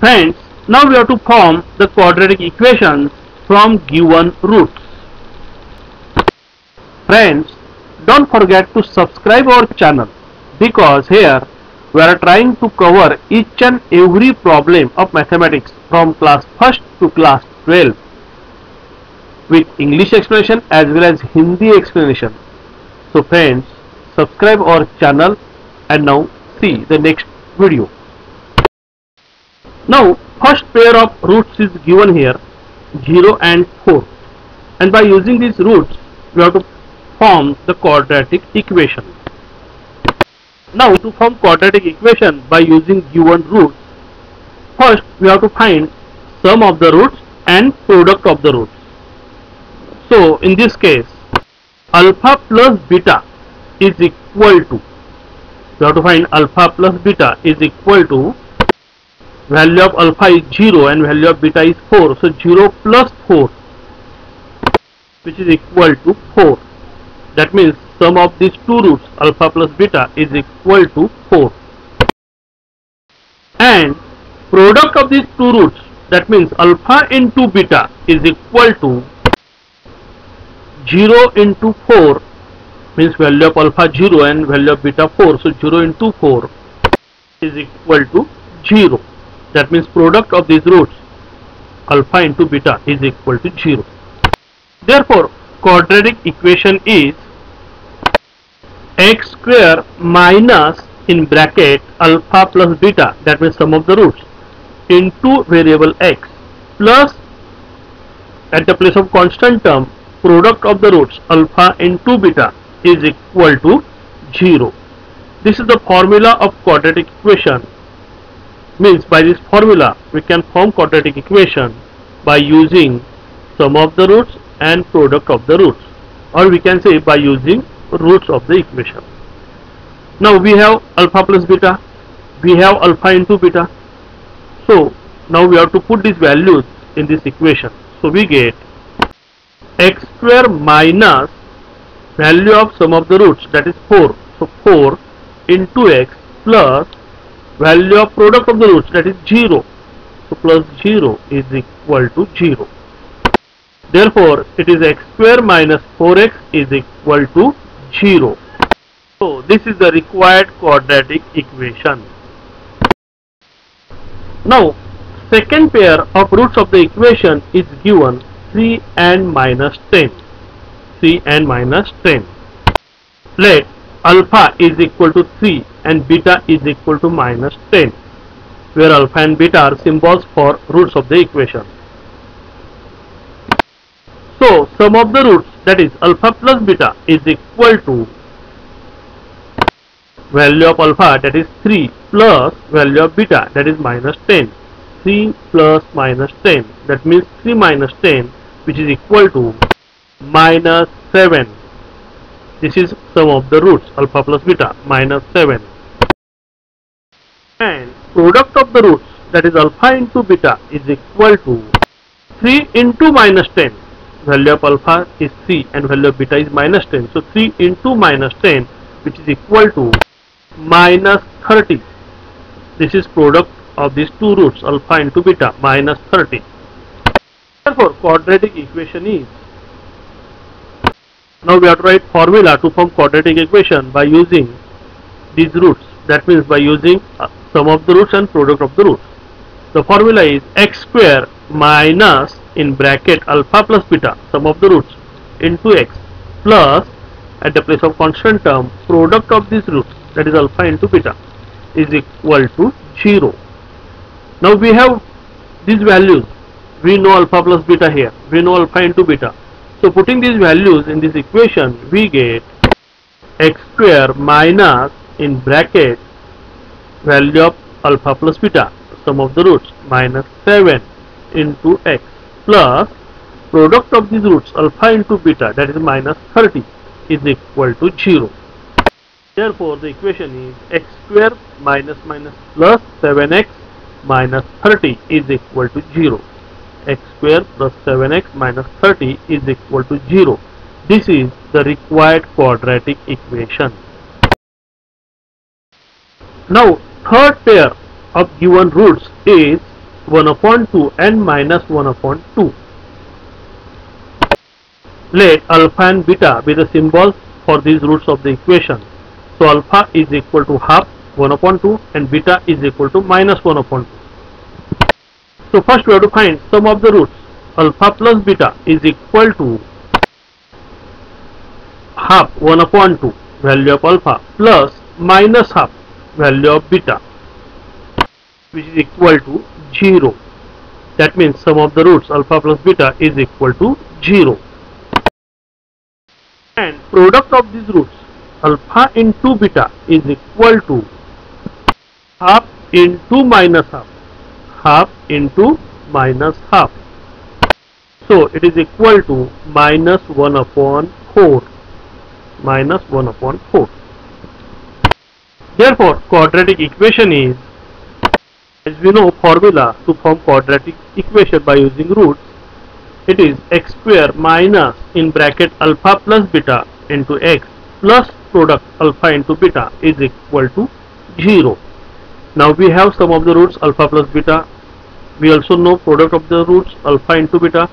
Friends, now we have to form the quadratic equations from given roots. Friends, don't forget to subscribe our channel because here we are trying to cover each and every problem of mathematics from class 1st to class 12 with English explanation as well as Hindi explanation. So friends, subscribe our channel and now see the next video. Now first pair of roots is given here 0 and 4 and by using these roots we have to form the quadratic equation. Now to form quadratic equation by using given roots first we have to find sum of the roots and product of the roots. So in this case alpha plus beta is equal to we have to find alpha plus beta is equal to value of alpha is 0 and value of beta is 4 so 0 plus 4 which is equal to 4 that means sum of these two roots alpha plus beta is equal to 4 and product of these two roots that means alpha into beta is equal to 0 into 4 means value of alpha 0 and value of beta 4 so 0 into 4 is equal to 0 that means product of these roots alpha into beta is equal to 0 therefore quadratic equation is x square minus in bracket alpha plus beta that means sum of the roots into variable x plus at the place of constant term product of the roots alpha into beta is equal to 0 this is the formula of quadratic equation means by this formula we can form quadratic equation by using sum of the roots and product of the roots. Or we can say by using roots of the equation. Now we have alpha plus beta we have alpha into beta. So now we have to put these values in this equation. So we get x square minus value of sum of the roots that is 4 so 4 into x plus value of product of the roots that is 0 so plus 0 is equal to 0 therefore it is x square minus 4x is equal to 0 so this is the required quadratic equation. Now second pair of roots of the equation is given 3 and minus 10 3 and minus 10 let alpha is equal to 3 and beta is equal to minus 10 where alpha and beta are symbols for roots of the equation. So sum of the roots that is alpha plus beta is equal to value of alpha that is 3 plus value of beta that is minus 10 3 plus minus 10 that means 3 minus 10 which is equal to minus 7 this is sum of the roots alpha plus beta minus 7 and product of the roots that is alpha into beta is equal to 3 into minus 10 value of alpha is 3 and value of beta is minus 10 so 3 into minus 10 which is equal to minus 30 this is product of these two roots alpha into beta minus 30 therefore quadratic equation is now we have to write formula to form quadratic equation by using these roots. That means by using uh, sum of the roots and product of the roots. The formula is x square minus in bracket alpha plus beta sum of the roots into x plus at the place of constant term product of these roots that is alpha into beta is equal to 0. Now we have these values we know alpha plus beta here we know alpha into beta so putting these values in this equation we get x square minus in bracket value of alpha plus beta sum of the roots minus 7 into x plus product of these roots alpha into beta that is minus 30 is equal to 0. Therefore the equation is x square minus minus plus 7x minus 30 is equal to 0 x square plus 7x minus 30 is equal to 0. This is the required quadratic equation. Now third pair of given roots is 1 upon 2 and minus 1 upon 2. Let alpha and beta be the symbols for these roots of the equation. So alpha is equal to half 1 upon 2 and beta is equal to minus 1 upon 2. So first we have to find sum of the roots. Alpha plus beta is equal to half 1 upon 2 value of alpha plus minus half value of beta which is equal to 0 that means sum of the roots alpha plus beta is equal to 0 and product of these roots alpha into beta is equal to half into minus half half into minus half. So it is equal to minus 1 upon 4 minus 1 upon 4 therefore quadratic equation is as we know formula to form quadratic equation by using roots it is x square minus in bracket alpha plus beta into x plus product alpha into beta is equal to 0. Now we have sum of the roots alpha plus beta. We also know product of the roots alpha into beta.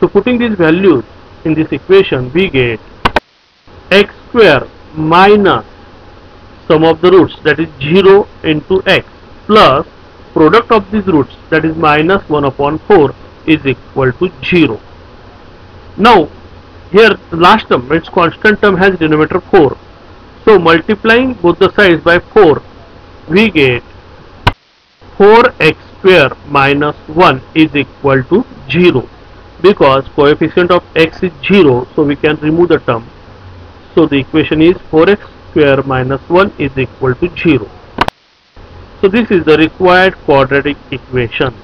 So putting these values in this equation we get x square minus sum of the roots that is 0 into x plus product of these roots that is minus 1 upon 4 is equal to 0. Now here last term its constant term has denominator 4. So multiplying both the sides by 4 we get 4x square minus 1 is equal to 0 because coefficient of x is 0 so we can remove the term. So the equation is 4x square minus 1 is equal to 0. So this is the required quadratic equation.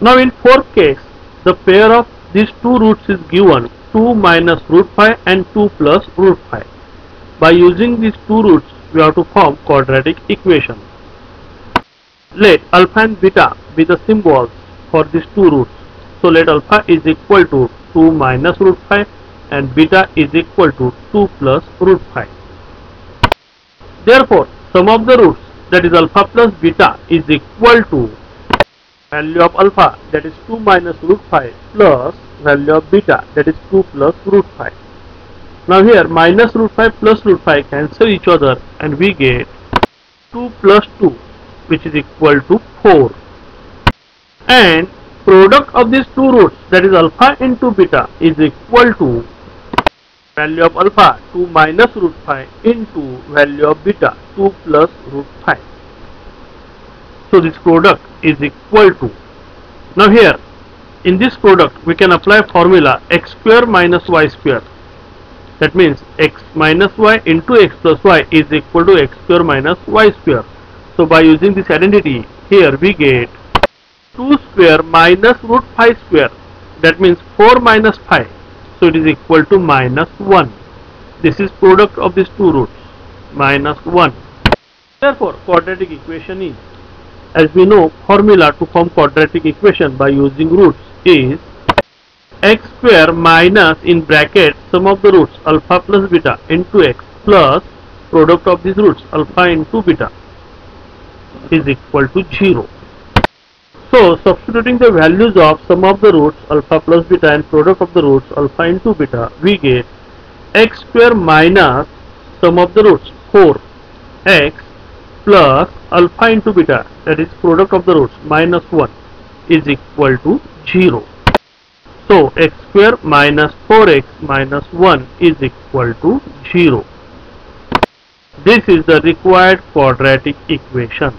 Now in fourth case, the pair of these two roots is given 2 minus root 5 and 2 plus root 5. By using these two roots, we have to form quadratic equation. Let alpha and beta be the symbols for these two roots. So let alpha is equal to 2 minus root 5 and beta is equal to 2 plus root 5. Therefore, sum of the roots that is alpha plus beta is equal to value of alpha that is 2 minus root 5 plus value of beta that is 2 plus root 5. Now here minus root 5 plus root 5 cancel each other and we get 2 plus 2 which is equal to 4 and product of these two roots that is alpha into beta is equal to value of alpha 2 minus root 5 into value of beta 2 plus root 5 so this product is equal to now here in this product we can apply formula x square minus y square that means x minus y into x plus y is equal to x square minus y square so by using this identity, here we get 2 square minus root 5 square. That means 4 minus 5. So it is equal to minus 1. This is product of these two roots. Minus 1. Therefore, quadratic equation is, as we know, formula to form quadratic equation by using roots is x square minus in bracket sum of the roots alpha plus beta into x plus product of these roots alpha into beta is equal to 0. So substituting the values of sum of the roots alpha plus beta and product of the roots alpha into beta we get x square minus sum of the roots 4 x plus alpha into beta that is product of the roots minus 1 is equal to 0. So x square minus 4x minus 1 is equal to 0. This is the required quadratic equation.